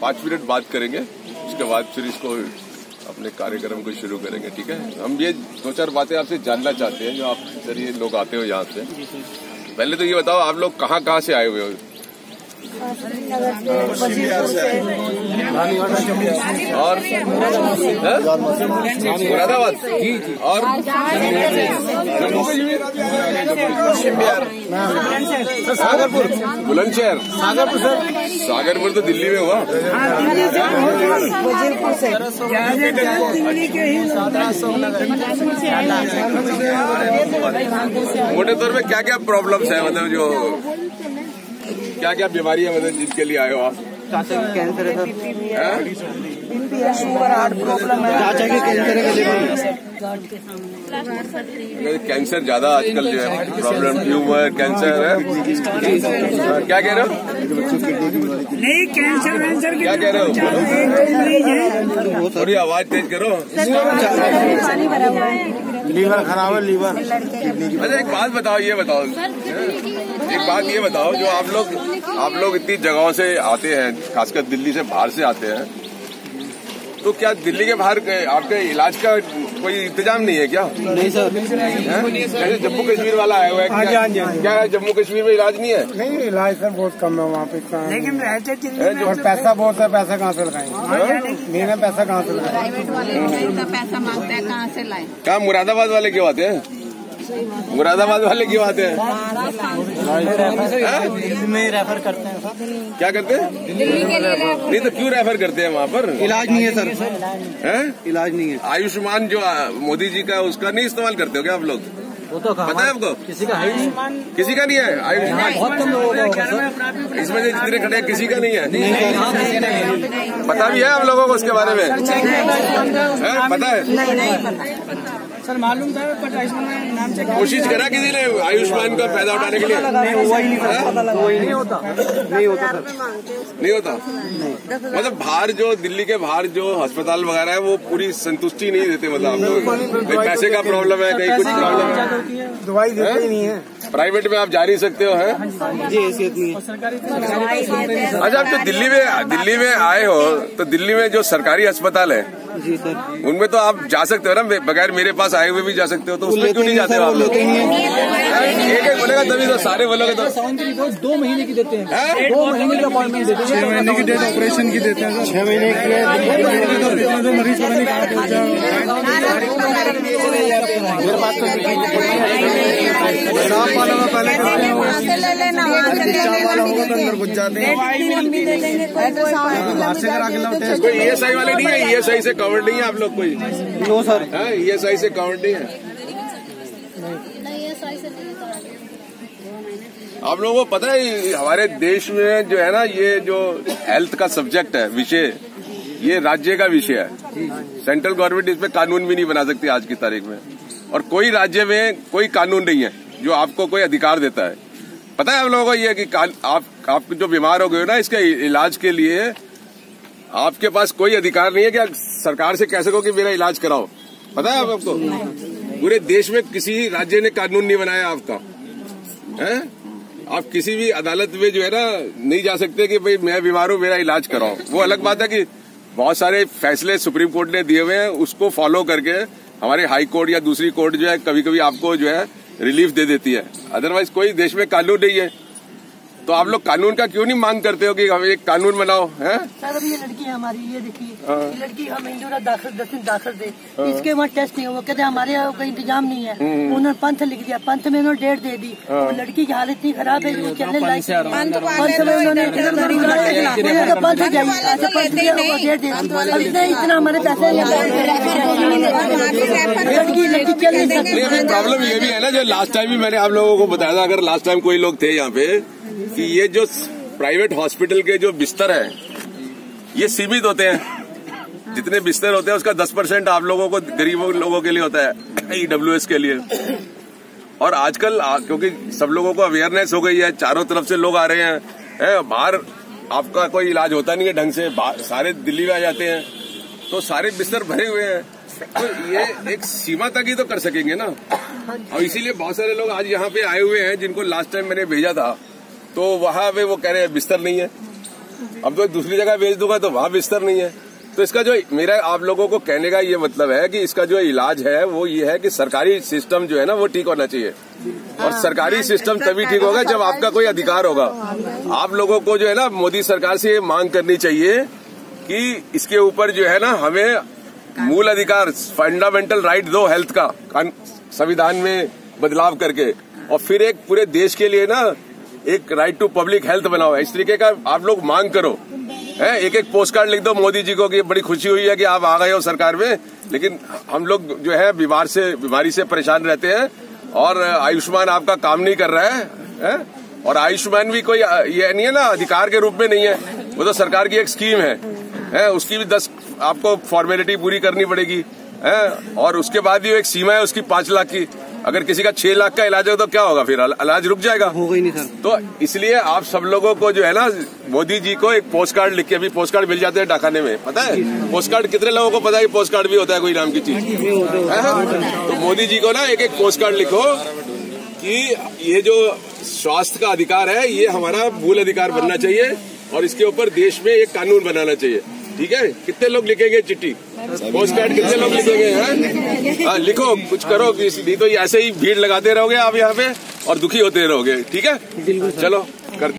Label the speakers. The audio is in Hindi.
Speaker 1: पाँच मिनट बात करेंगे उसके बाद फिर इसको अपने कार्यक्रम को शुरू करेंगे ठीक है? हम ये दो चार बातें आपसे जानना चाहते हैं जो आप ज़रिए लोग आते हो यहाँ से। पहले तो ये बताओ आप लोग कहाँ कहाँ से आए हुए हो? और मुरादाबाद? और?
Speaker 2: सागरपुर।
Speaker 1: बुलंदशहर।
Speaker 2: सागरपुर सर।
Speaker 1: सागरपुर तो दिल्ली में हुआ।
Speaker 3: वजीरपुर से दिल्ली के ही
Speaker 1: मोटे तौर पे क्या क्या प्रॉब्लम्स है मतलब जो क्या क्या बीमारी है मतलब जिनके लिए आए हो आप?
Speaker 2: कैंसर है सर।
Speaker 3: शुगर हार्ट प्रॉब्लम है।
Speaker 2: चाचा के कैंसर है
Speaker 1: कैंसर ज़्यादा आजकल जो है प्रॉब्लम ट्यूमर कैंसर है क्या कह रहे हो?
Speaker 3: नहीं कैंसर वैंसर
Speaker 1: क्या कह रहे हो? थोड़ी आवाज़ तेज करो।
Speaker 2: लीवर खराब है लीवर।
Speaker 1: अच्छा एक बात बताओ ये बताओ। एक बात ये बताओ जो आप लोग आप लोग इतनी जगहों से आते हैं खासकर दिल्ली से बाहर से आते हैं तो क्या दिल्ली के बाहर आपके इलाज का कोई इंतज़ाम नहीं है क्या?
Speaker 2: नहीं सर।
Speaker 1: हैं? जैसे जम्मू कश्मीर वाला आया हुआ है?
Speaker 2: हाँ जी, हाँ हाँ
Speaker 1: क्या क्या जम्मू कश्मीर में इलाज नहीं है?
Speaker 2: नहीं इलाज सर बहुत कम है वहाँ पे
Speaker 3: लेकिन रहते
Speaker 1: है जो
Speaker 2: और पैसा बहुत है पैसा कहाँ से लगाएँगे? लेना पैसा कहाँ से लगाएँगे?
Speaker 4: प्राइवेट वाले इतना पैसा मांगते हैं कहाँ से लाए?
Speaker 1: क्या मुरादाबाद वाले क्यों आते हैं? मुरादाबाद वाले की बात हैं हैं?
Speaker 2: में रेफर करते हैं सर
Speaker 1: क्या करते हैं नहीं तो क्यों रेफर करते हैं वहाँ पर
Speaker 2: इलाज नहीं है सर
Speaker 1: हैं?
Speaker 2: इलाज नहीं है
Speaker 1: आयुष्मान जो मोदी जी का उसका नहीं इस्तेमाल करते हो क्या आप लोग
Speaker 2: वो तो
Speaker 1: पता है आपको
Speaker 2: किसी का है नहीं
Speaker 1: किसी का नहीं है आयुष्मान
Speaker 2: बहुत कम लोगों
Speaker 1: इसमें से जितने खड़े हैं किसी का नहीं है पता भी है आप लोगों को उसके बारे में पता है
Speaker 3: सर मालूम था बट आयुष्मान नाम से
Speaker 1: कोशिश करा किसी ने आयुष्मान का फ़ायदा उठाने के लिए।
Speaker 2: नहीं हुआ ही नहीं हुआ ही? नहीं होता। नहीं होता सर
Speaker 1: नहीं होता? मतलब बाहर जो दिल्ली के बाहर जो अस्पताल वगैरह है वो पूरी संतुष्टि नहीं देते मतलब आप लोग। पैसे का प्रॉब्लम है कहीं कुछ प्रॉब्लम है।
Speaker 2: दवाई देते ही नहीं है।
Speaker 1: प्राइवेट में आप जा नहीं सकते हो हैं?
Speaker 2: जी। हैसियत नहीं है।
Speaker 1: अच्छा आप जो दिल्ली में दिल्ली में आए हो तो दिल्ली में जो सरकारी अस्पताल है
Speaker 2: जी सर।
Speaker 1: उनमें तो आप जा सकते हो ना बगैर मेरे पास आए भी, भी जा सकते हो तो उसमें क्यों नहीं जाते हो आप लोग? एक एक बोलेगा तभी तो सारे बोलोगे तो।
Speaker 2: सावन की रिपोर्ट दो महीने की देते हैं? दो महीने की अपॉइंटमेंट देते हैं। छह महीने की डेट ऑपरेशन की देते हैं छह महीने की तो मरीज़ पता नहीं कहाँ मेरे पास तो पहले करते हैं।
Speaker 4: वहाँ से ले लेना वहाँ से ले लेना।
Speaker 2: तो अंदर घुस जाते हैं।
Speaker 4: हम भी दे देंगे कोई कोई
Speaker 2: बाहर से करा के लाते हैं
Speaker 1: कोई ईएसआई वाले नहीं है? ईएसआई से कवर्ड नहीं है आप लोग कोई?
Speaker 2: नो सर
Speaker 1: ईएसआई से कवर्ड नहीं है? आप लोगों को पता है हमारे देश में जो है ना ये जो हेल्थ का सब्जेक्ट है विषय ये राज्य का विषय है। सेंट्रल गवर्नमेंट इस पे कानून भी नहीं बना सकती आज की तारीख में। और कोई राज्य में कोई कानून नहीं है जो आपको कोई अधिकार देता है। पता है आप लोगों को ये कि आप आप जो बीमार हो गए हो ना, इसके इलाज के लिए आपके पास कोई अधिकार नहीं है कि आप सरकार से कह सको कि मेरा इलाज कराओ। पता है आप आपको पूरे देश में किसी राज्य ने कानून नहीं बनाया आपका। है? आप किसी भी अदालत में जो है ना, नहीं जा सकते कि भाई मैं बीमार हूँ, मेरा इलाज कराओ। वो अलग बात है कि बहुत सारे फैसले सुप्रीम कोर्ट ने दिए हुए हैं, उसको फॉलो करके हमारे हाई कोर्ट या दूसरी कोर्ट जो है कभी कभी आपको जो है रिलीफ दे देती है। अदरवाइज़ कोई देश में कानून नहीं है। तो आप लोग कानून का क्यों नहीं मांग करते हो कि हम एक कानून बनाओ है
Speaker 3: सर अभी ये लड़की है हमारी ये देखिए
Speaker 1: हाँ।
Speaker 3: लड़की हम इंदौरा दाखिल दस दिन दाखिल थे इसके वहाँ टेस्ट नहीं हुआ कहते हमारे यहाँ कोई इंतज़ाम नहीं है उन्होंने पंथ लिख दिया पंथ में उन्होंने डेट दे दी वो लड़की की हालत इतनी खराब है वो चलने लायक
Speaker 4: पंथ
Speaker 3: जाइए दे दी अब इतना इतना हमारे पैसे लड़की लड़की चल नहीं सकती
Speaker 1: प्रॉब्लम ये भी है ना जो लास्ट टाइम भी मैंने आप लोगों को बताया था अगर लास्ट टाइम कोई लोग थे यहाँ पे कि ये जो प्राइवेट हॉस्पिटल के जो बिस्तर है ये सीमित होते हैं। जितने बिस्तर होते हैं उसका दस परसेंट आप लोगों को गरीबों लोगों के लिए होता है ईडब्ल्यू के लिए। और आजकल क्योंकि सब लोगों को अवेयरनेस हो गई है चारों तरफ़ से लोग आ रहे हैं है, बाहर आपका कोई इलाज होता नहीं है ढंग से सारे दिल्ली में आ जाते हैं तो सारे बिस्तर भरे हुए हैं। तो ये एक सीमा तक ही तो कर सकेंगे ना। और इसीलिए बहुत सारे लोग आज यहाँ पे आए हुए हैं जिनको लास्ट टाइम मैंने भेजा था। तो वहाँ पे वो कह रहे हैं बिस्तर नहीं है। अब तो दूसरी जगह भेज दूँगा तो वहाँ बिस्तर नहीं है। तो इसका जो मेरा आप लोगों को कहने का ये मतलब है कि इसका जो इलाज है वो ये है कि सरकारी सिस्टम जो है ना वो ठीक होना चाहिए। और सरकारी सिस्टम तभी ठीक होगा जब आपका कोई अधिकार होगा। आप लोगों को जो है ना मोदी सरकार से ये मांग करनी चाहिए कि इसके ऊपर जो है ना हमें मूल अधिकार फंडामेंटल राइट दो हेल्थ का संविधान में बदलाव करके। और फिर एक पूरे देश के लिए ना एक राइट टू पब्लिक हेल्थ बनाओ। इस तरीके का आप लोग मांग करो। है? एक एक पोस्ट कार्ड लिख दो मोदी जी को कि बड़ी खुशी हुई है कि आप आ गए हो सरकार में। लेकिन हम लोग जो है बीमार से बीमारी से परेशान रहते हैं और आयुष्मान आपका काम नहीं कर रहा है, है? और आयुष्मान भी कोई ये नहीं है ना अधिकार के रूप में नहीं है। वो तो सरकार की एक स्कीम है, है? उसकी भी दस आपको फॉर्मेलिटी पूरी करनी पड़ेगी। है? और उसके बाद भी एक सीमा है उसकी पाँच लाख की। अगर किसी का छह लाख का इलाज हो तो क्या होगा फिर? इलाज रुक जाएगा।
Speaker 2: होगा ही नहीं सर।
Speaker 1: तो इसलिए आप सब लोगों को जो है ना मोदी जी को एक पोस्ट कार्ड लिख के अभी पोस्ट कार्ड मिल जाते हैं डाकाने में पता है? पोस्ट कार्ड कितने लोगों को पता है कि पोस्ट कार्ड भी होता है कोई नाम की चीज़? तो मोदी जी को ना एक एक पोस्ट कार्ड लिखो कि ये जो स्वास्थ्य का अधिकार है ये हमारा मूल अधिकार बनना चाहिए और इसके ऊपर देश में एक कानून बनाना चाहिए। ठीक है? कितने लोग लिखेंगे चिट्ठी? पोस्ट कार्ड कितने लोग लिखोगे, हैं? हाँ लिखो, कुछ करो नहीं तो ऐसे ही भीड़ लगाते रहोगे आप यहाँ पे और दुखी होते रहोगे, ठीक है चलो